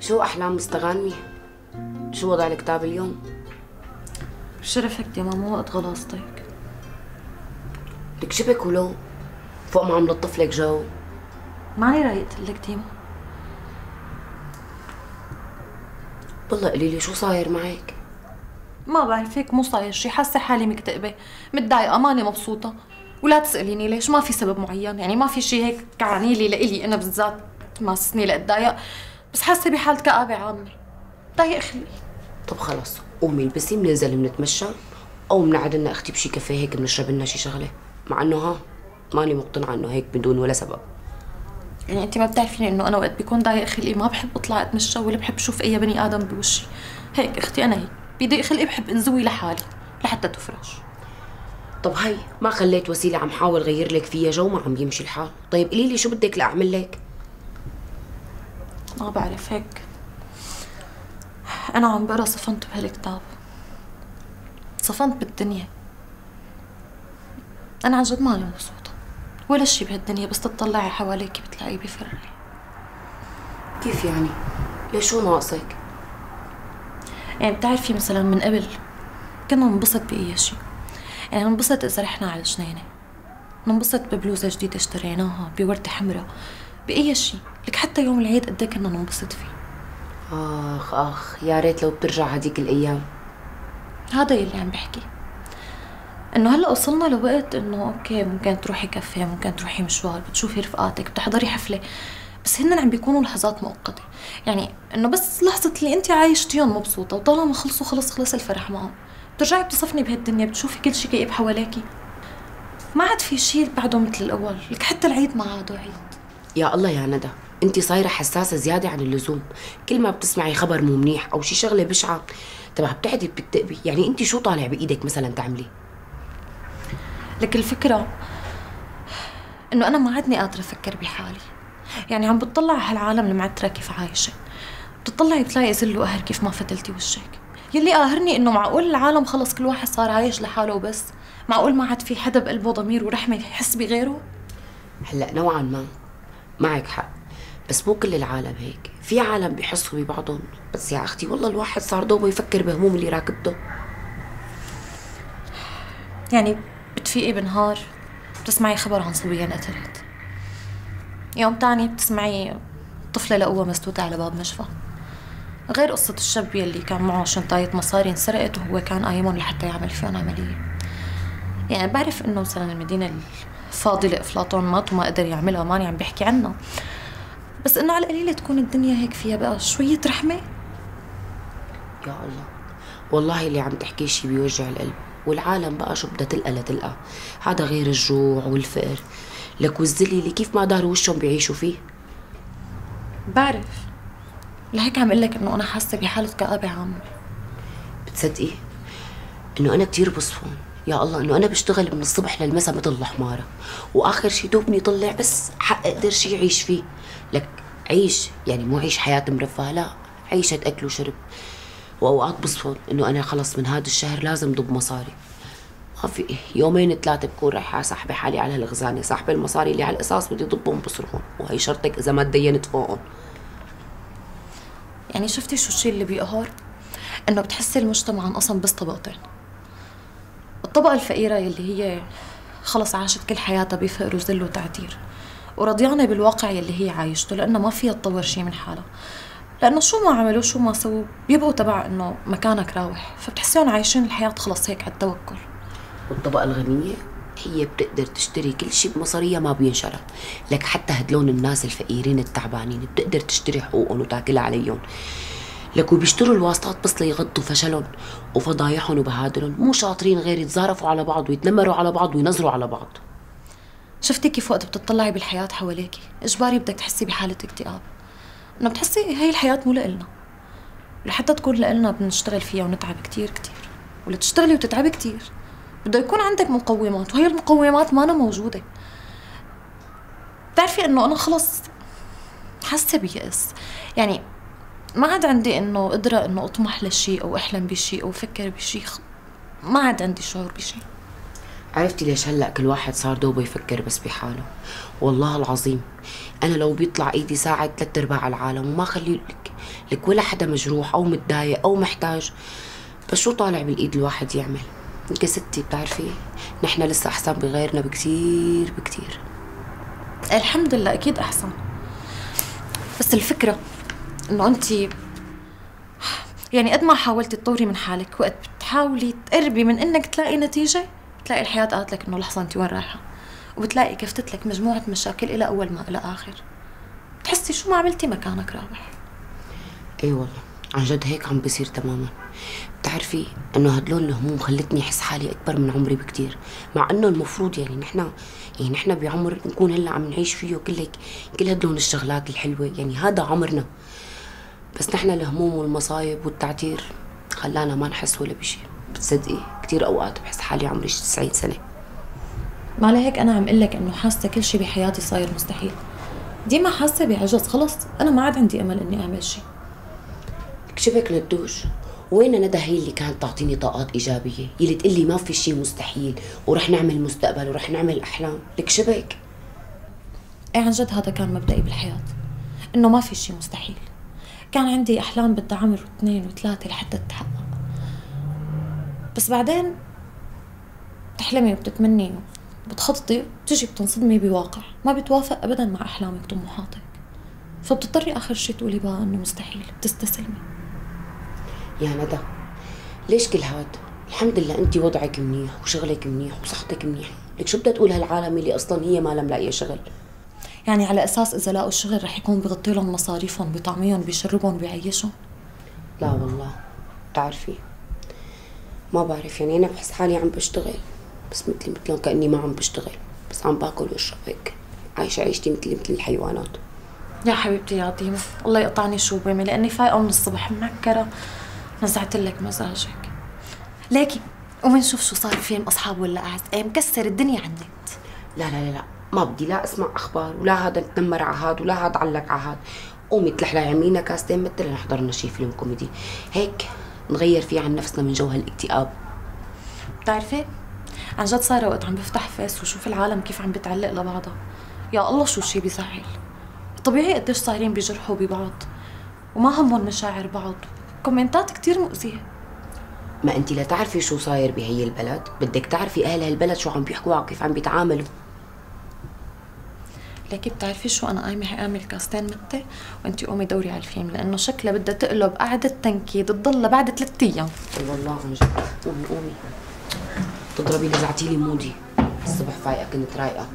شو أحلام مستغانمة؟ شو وضع الكتاب اليوم؟ شرفك يا ماما وقت غلاصتك. لك شبك ولو فوق ما عم لطف لك جو. ماني رايقة لك ديما. بالله قولي لي شو صاير معك؟ ما بعرف هيك مو صاير شي حاسة حالي مكتئبة. متضايقة ماني مبسوطة. ولا تسأليني ليش؟ ما في سبب معين. يعني ما في شي هيك كعني لي لإلي أنا بالذات ماسسني لأتضايق. بس حاسة بحالة كآبة عامة ضايق خلقي طب خلص قومي البسي بننزل بنتمشى أو بنقعد لنا أختي بشي كافيه هيك بنشرب لنا شي شغلة. مع إنه ها ماني مقتنعة إنه هيك بدون ولا سبب. يعني انت ما بتعرفيني إنه أنا وقت بيكون ضايق خلقي ما بحب أطلع أتمشى ولا بحب أشوف أي بني آدم بوشي. هيك أختي أنا هيك. بضيق خلقي بحب أنزوي لحالي لحتى تفرج طب هي ما خليت وسيلة عم حاول غير لك فيها جو ما عم يمشي الحال. طيب قولي لي شو بدك لأعمل لك؟ ما بعرف هيك. أنا عم بقرأ صفنت بهالكتاب. صفنت بالدنيا. أنا عن جد ماني مبسوطة. ولا شي بهالدنيا بس تطلعي حواليك بتلاقيه بفرح كيف يعني؟ ليش شو ناقصك؟ يعني بتعرفي مثلا من قبل كنا ننبسط بأي شيء يعني ننبسط إذا رحنا على جنينة. ننبسط ببلوزة جديدة اشتريناها بوردة حمراء. بأي شيء لك حتى يوم العيد قد إيه كنا ننبسط فيه. آخ آخ يا ريت لو بترجع هديك الأيام. هذا يلي عم بحكي. إنه هلأ وصلنا لوقت إنه أوكي ممكن تروحي كافيه ممكن تروحي مشوار بتشوفي رفقاتك بتحضري حفلة. بس هن عم بيكونوا لحظات مؤقتة. يعني إنه بس لحظة اللي انت عايشتيهم مبسوطة وطالما خلصوا خلص خلص الفرح معهم. بترجعي بتصفني بهالدنيا بتشوفي كل شيء كئيب حواليكي. ما عاد في شيء بعده مثل الأول لك حتى العيد ما عاد عيد. يا الله يا ندى انت صايرة حساسة زيادة عن اللزوم. كل ما بتسمعي خبر مو منيح أو شي شغلة بشعة تبع بتحدي بتقبي يعني انت شو طالع بإيدك مثلا تعملي؟ لك الفكرة إنه أنا ما عدني قادرة أفكر بحالي. يعني عم بتطلع على هالعالم المعترة كيف عايشة. بتطلعي بتلاقي ذل وقهر كيف ما فتلتي وشك. يلي قاهرني إنه معقول العالم خلص كل واحد صار عايش لحاله وبس. معقول ما عاد في حدا بقلبه ضمير ورحمة يحس بغيره؟ هلأ نوعا ما. معك حق. بس مو كل العالم هيك. في عالم بيحسوا ببعضهم. بس يا أختي والله الواحد صار دوبه يفكر بهموم اللي راكبته. يعني بتفيقي بنهار؟ بتسمعي خبر عن صبية انقتلت يوم تاني بتسمعي طفلة لقوها مسدودة على باب مشفى. غير قصة الشاب يلي كان معه شنطاية مصاري انسرقت وهو كان قايمهم لحتى يعمل فيهم عملية. يعني بعرف إنه مثلا المدينة الفاضلة افلاطون مات وما قدر يعملها. ماني عم بحكي عنها. بس إنه على القليلة تكون الدنيا هيك فيها بقى شوية رحمة. يا الله. والله اللي عم تحكي شي بيوجع القلب. والعالم بقى شو بدها تلقى لتلقى. هذا غير الجوع والفقر. لك والذل اللي كيف ما داروا وشهم بيعيشوا فيه. بعرف. لهيك عم لك إنه أنا حاسة بحالة كآبة عامة. بتصدقي إنه أنا كتير بصفون. يا الله إنه أنا بشتغل من الصبح للمساء مثل الحمارة وآخر شي دوبني طلع بس حقق قدر يعيش فيه. لك عيش يعني مو عيش حياة مرفهة لا عيشة أكل وشرب. وأوقات بصفن إنه أنا خلص من هذا الشهر لازم ضب مصاري. ما في يومين ثلاثة بكون رايحة ساحبة حالي على الغزانة. ساحبة المصاري اللي على الأساس بدي ضبهم بصرفهم. وهي شرطك إذا ما تدينت فوقهم. يعني شفتي شو الشيء اللي بيقهر؟ إنه بتحسي المجتمع انقسم بس طبقتين. الطبقة الفقيرة يلي هي خلص عاشت كل حياتها بفقر وذل وتعتير ورضيانة بالواقع يلي هي عايشته لأنها ما فيها تطور شيء من حالها. لأنه شو ما عملوا شو ما سووا بيبقوا تبع إنه مكانك راوح. فبتحسيهم عايشين الحياة خلص هيك على التوكل. والطبقة الغنية هي بتقدر تشتري كل شيء بمصاريها ما بينشرى لك حتى هدلون الناس الفقيرين التعبانين بتقدر تشتري حقوقهم وتاكلها عليهم. لك وبيشتروا الواسطات بس ليغطوا فشلهم وفضايحهم وبهادلهم مو شاطرين غير يتزارفوا على بعض ويتنمروا على بعض وينظروا على بعض. شفتي كيف وقت بتطلعي بالحياة حواليكي إجباري بدك تحسي بحالة اكتئاب؟ إنه بتحسي هي الحياة مو لإلنا. لحتى تكون لإلنا بنشتغل فيها ونتعب كتير كتير. ولتشتغلي وتتعبي كتير. بده يكون عندك مقومات وهي المقومات ما أنا موجودة. بتعرفي إنه أنا خلص حاسة بيأس. يعني ما عاد عندي إنه قدرة إنه أطمح لشيء أو أحلم بشيء أو أفكر بشيء. ما عاد عندي شعور بشيء. عرفتي ليش هلأ كل واحد صار دوبه يفكر بس بحاله؟ والله العظيم أنا لو بيطلع إيدي ساعد ثلاث أرباع العالم وما خلي لك لك ولا حدا مجروح أو متضايق أو محتاج بس شو طالع بالإيد الواحد يعمل؟ انت ستي بتعرفي؟ نحن لسه أحسن بغيرنا بكتير بكتير الحمد لله أكيد أحسن. بس الفكرة إنه انت يعني قد ما حاولتي تطوري من حالك وقت بتحاولي تقربي من إنك تلاقي نتيجة بتلاقي الحياة قالت لك إنه لحظة انت وين رايحة؟ وبتلاقي كفتت لك مجموعة مشاكل إلى أول ما إلى آخر. بتحسي شو ما عملتي مكانك رابح اي والله عن جد هيك عم بصير تماما. بتعرفي إنه هدلون الهموم خلتني أحس حالي أكبر من عمري بكتير. مع إنه المفروض يعني نحن يعني نحن بعمر نكون هلأ عم نعيش فيه كل هيك كل هدلون الشغلات الحلوة يعني هذا عمرنا. بس نحن الهموم والمصايب والتعتير خلانا ما نحس ولا بشي. بتصدقي كثير أوقات بحس حالي عمري 90 سنة. ما لهيك أنا عم أقول لك إنه حاسة كل شيء بحياتي صاير مستحيل. ديما حاسة بعجز خلص. أنا ما عاد عندي أمل إني أعمل شيء شبك ندوش وين ندى هي اللي كانت تعطيني طاقات إيجابية؟ يلي تقول لي ما في شيء مستحيل ورح نعمل مستقبل ورح نعمل أحلام. لك شبك إيه عن جد هذا كان مبدئي بالحياة إنه ما في شيء مستحيل. كان عندي أحلام بدي اعمل اثنين وثلاثه لحتى تتحقق بس بعدين بتحلمي وبتتمني وبتخططي بتجي بتنصدمي بواقع. ما بتوافق ابدا مع أحلامك وطموحاتك فبتضطري آخر شيء تقولي بقى إنه مستحيل. بتستسلمي. يا ندى ليش كل هاد؟ الحمد لله انت وضعك منيح وشغلك منيح وصحتك منيح. لك شو بدها تقول هالعالم اللي أصلا هي ما لها ملاقيه شغل؟ يعني على أساس إذا لاقوا الشغل رح يكون بغطي لهم مصاريفهم بيطعميهم بيشربهم بيعيشهم. لا والله بتعرفي؟ ما بعرف يعني أنا بحس حالي عم بشتغل بس مثلي مثلهم كأني ما عم بشتغل بس عم باكل وأشرب هيك. عايشة عيشتي مثلي مثل الحيوانات. يا حبيبتي يا ديما الله يقطعني شو بيمي لأني فايقة من الصبح منكرة. نزعت لك مزاجك. ليكي قومي نشوف شو صار فيلم أصحاب ولا قاعد إيه مكسر الدنيا على النت. لا لا لا لا. ما بدي لا أسمع أخبار ولا هذا تنمر على هاد ولا هذا علق على هاد. قومي تلحلى يمينا كاستين مثل نحضر لنا شي فيلم كوميدي. هيك نغير فيه عن نفسنا من جو هالاكتئاب بتعرفي؟ عن جد صار وقت عم بفتح Face وشوف العالم كيف عم بتعلق لبعضها. يا الله شو شي بيزعل. طبيعي قديش صايرين بيجرحوا ببعض وما همهم مشاعر بعض. كومنتات كتير مؤذية. ما انت لا تعرفي شو صاير بهي البلد بدك تعرفي أهل هالبلد شو عم بيحكوا وكيف عم بيتعاملوا. لكن بتعرفي شو؟ أنا قايمة أعمل كاستين متة وانت قومي دوري على الفيلم لأنه شكلها بدها تقلب قعده تنكيد تضل بعد ثلاث أيام. اي والله عن جد. قومي قومي. تضربي لي زعتي لي مودي. الصبح فايقة كنت رايقة.